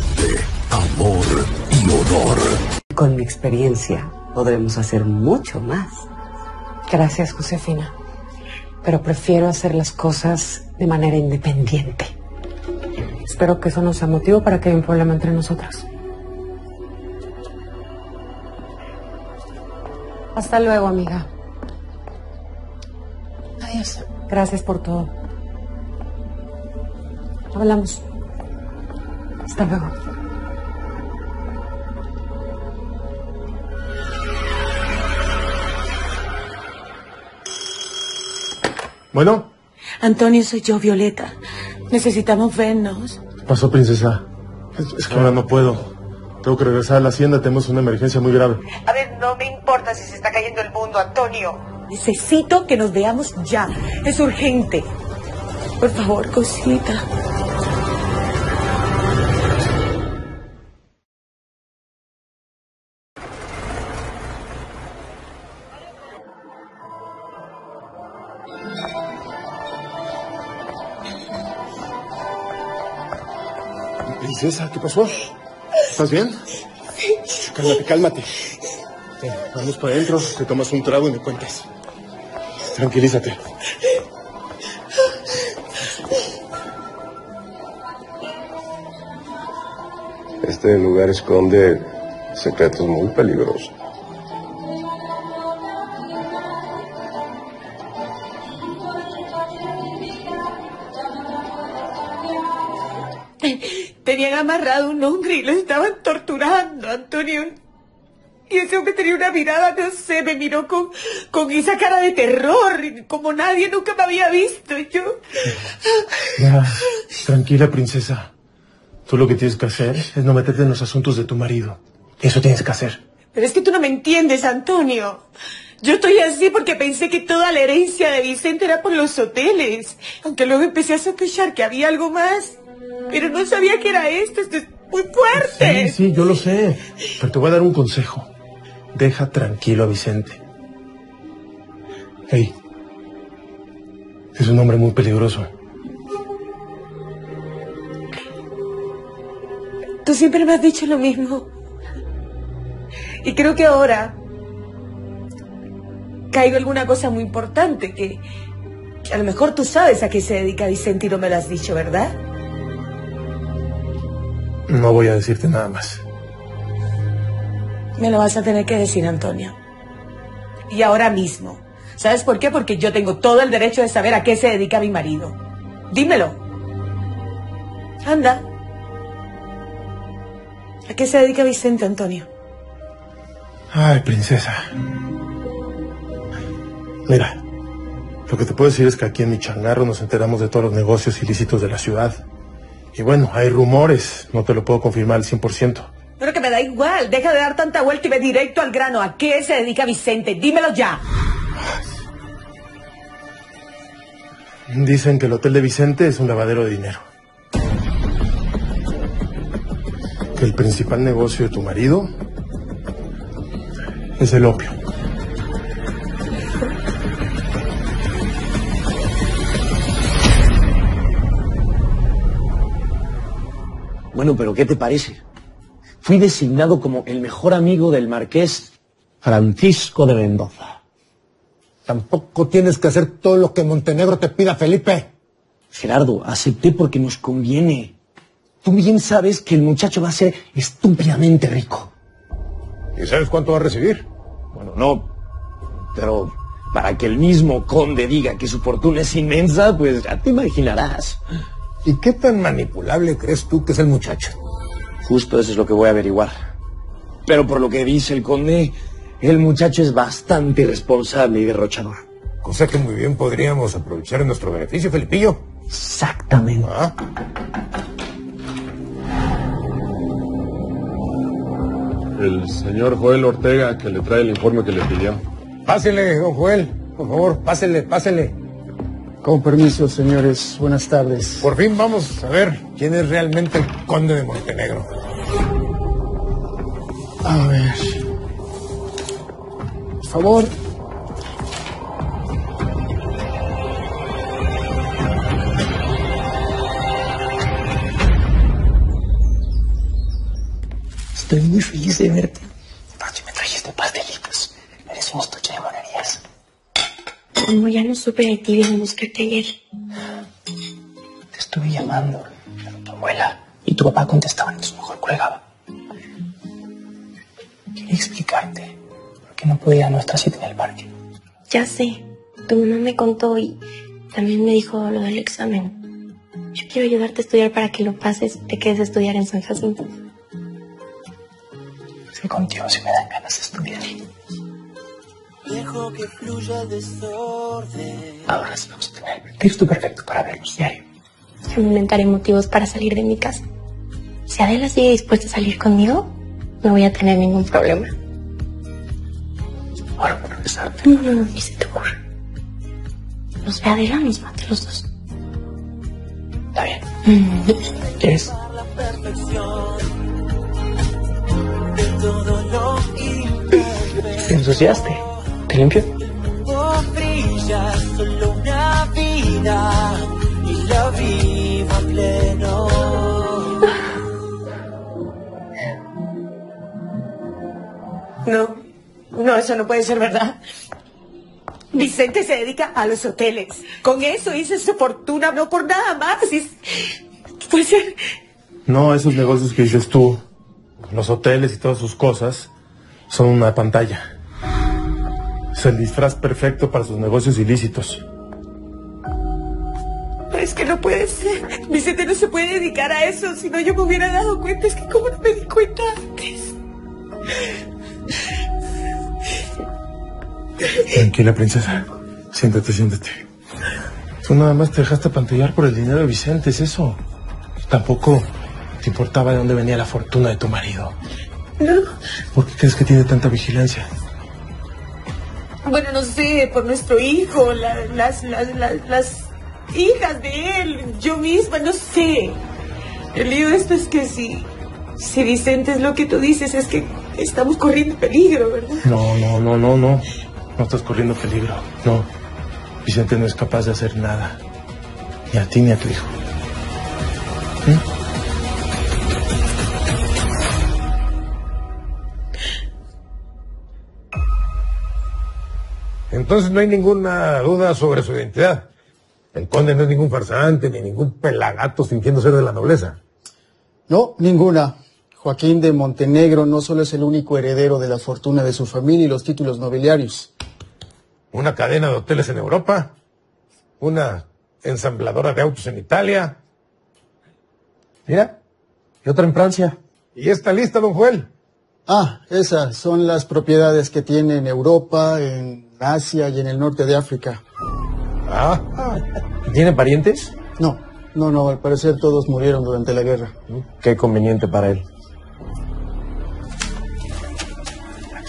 Muerte, amor y honor. Con mi experiencia podremos hacer mucho más. Gracias, Josefina. Pero prefiero hacer las cosas de manera independiente. Espero que eso no sea motivo para que haya un problema entre nosotras. Hasta luego, amiga. Adiós. Gracias por todo. Hablamos. Hasta luego. Bueno, Antonio, soy yo, Violeta. Necesitamos vernos. pasó, princesa. Es, es que ahora no puedo. Tengo que regresar a la hacienda, tenemos una emergencia muy grave. A ver, no me importa si se está cayendo el mundo, Antonio. Necesito que nos veamos ya. Es urgente. Por favor, cosita. Princesa, ¿qué pasó? ¿Estás bien? Cálmate, cálmate. Vamos para adentro, te tomas un trago y me cuentas. Tranquilízate. Este lugar esconde secretos muy peligrosos. Amarrado un hombre y lo estaban torturando, Antonio. Y ese hombre tenía una mirada, no sé, me miró con, con esa cara de terror, como nadie nunca me había visto. Y yo... Ya, tranquila, princesa. Tú lo que tienes que hacer es no meterte en los asuntos de tu marido. Eso tienes que hacer. Pero es que tú no me entiendes, Antonio. Yo estoy así porque pensé que toda la herencia de Vicente era por los hoteles. Aunque luego empecé a sospechar que había algo más. Pero no sabía que era esto. Esto es muy fuerte. Sí, sí, yo lo sé. Pero te voy a dar un consejo. Deja tranquilo a Vicente. Hey, es un hombre muy peligroso. Tú siempre me has dicho lo mismo. Y creo que ahora caigo en alguna cosa muy importante que, que a lo mejor tú sabes a qué se dedica Vicente y no me lo has dicho, ¿verdad? No voy a decirte nada más. Me lo vas a tener que decir, Antonio. Y ahora mismo. ¿Sabes por qué? Porque yo tengo todo el derecho de saber a qué se dedica mi marido. Dímelo. Anda. ¿A qué se dedica Vicente, Antonio? Ay, princesa. Mira, lo que te puedo decir es que aquí en mi changarro nos enteramos de todos los negocios ilícitos de la ciudad. Y bueno, hay rumores, no te lo puedo confirmar al 100%. Pero que me da igual. Deja de dar tanta vuelta y ve directo al grano. ¿A qué se dedica Vicente? Dímelo ya. Dicen que el hotel de Vicente es un lavadero de dinero. Que el principal negocio de tu marido es el opio. Bueno, pero ¿qué te parece? Fui designado como el mejor amigo del marqués Francisco de Mendoza. Tampoco tienes que hacer todo lo que Montenegro te pida, Felipe. Gerardo, acepté porque nos conviene. Tú bien sabes que el muchacho va a ser estúpidamente rico. ¿Y sabes cuánto va a recibir? Bueno, no. Pero para que el mismo conde diga que su fortuna es inmensa, pues ya te imaginarás. ¿Y qué tan manipulable crees tú que es el muchacho? Justo eso es lo que voy a averiguar. Pero por lo que dice el conde, el muchacho es bastante irresponsable y derrochador. Cosa que muy bien podríamos aprovechar en nuestro beneficio, Felipillo. Exactamente. ¿Ah? El señor Joel Ortega que le trae el informe que le pidió. Pásele, don Joel. Por favor, pásele, pásele. Con permiso, señores. Buenas tardes. Por fin vamos a ver quién es realmente el conde de Montenegro. A ver. Por favor. Estoy muy feliz de verte. Me trajiste pastelitos. Eres un. Como ya no supe de ti, vine a buscarte ayer. Te estuve llamando. Pero tu abuela y tu papá contestaban, entonces mejor colgaba. Quería explicarte por qué no podía a nuestra cita en el parque. Ya sé. Tu mamá me contó y también me dijo lo del examen. Yo quiero ayudarte a estudiar para que lo pases y te quedes a estudiar en San Jacinto. Es que contigo sí me dan ganas de estudiar. Dejo que fluya el desorden. Ahora sí vamos a tener el pretexto perfecto para vernos diario. Yo me inventaré motivos para salir de mi casa. Si Adela sigue dispuesta a salir conmigo, no voy a tener ningún problema. Ahora por besarte. No, no, no, ni se te ocurra. Los ve Adela misma, de los dos. Está bien. ¿Quieres? Todo lo imperfecto. ¿Te ensuciaste? ¿Te limpio? Vos brillas solo una vida y la vivo a pleno. No, no, eso no puede ser verdad. Vicente se dedica a los hoteles. Con eso hice su fortuna, no por nada más. Es- Puede ser. No, esos negocios que dices tú, los hoteles y todas sus cosas, son una pantalla. Es el disfraz perfecto para sus negocios ilícitos. Es que no puede ser. Vicente no se puede dedicar a eso, si no yo me hubiera dado cuenta. Es que cómo no me di cuenta antes. Tranquila, princesa. Siéntate, siéntate. Tú nada más te dejaste pantallar por el dinero de Vicente, es eso. Tampoco te importaba de dónde venía la fortuna de tu marido. No, ¿Por qué crees que tiene tanta vigilancia? Bueno, no sé, por nuestro hijo, la- las, las, las, las hijas de él, yo misma, no sé. El lío de esto es que si, si Vicente es lo que tú dices, es que estamos corriendo peligro, ¿verdad? No, no, no, no, no. No estás corriendo peligro. No. Vicente no es capaz de hacer nada. Ni a ti ni a tu hijo. Entonces no hay ninguna duda sobre su identidad. El conde no es ningún farsante ni ningún pelagato fingiendo ser de la nobleza. No, ninguna. Joaquín de Montenegro no solo es el único heredero de la fortuna de su familia y los títulos nobiliarios. Una cadena de hoteles en Europa. Una ensambladora de autos en Italia. Mira, y otra en Francia. Y esta lista, don Joel. Ah, esas son las propiedades que tiene en Europa, en Asia y en el norte de África. Ah, ¿Tiene parientes? No, no, no, al parecer todos murieron durante la guerra. Qué conveniente para él.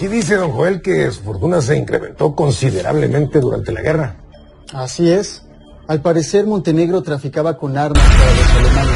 aquí dice don Joel que su fortuna se incrementó considerablemente durante la guerra. Así es. Al parecer Montenegro traficaba con armas para los alemanes.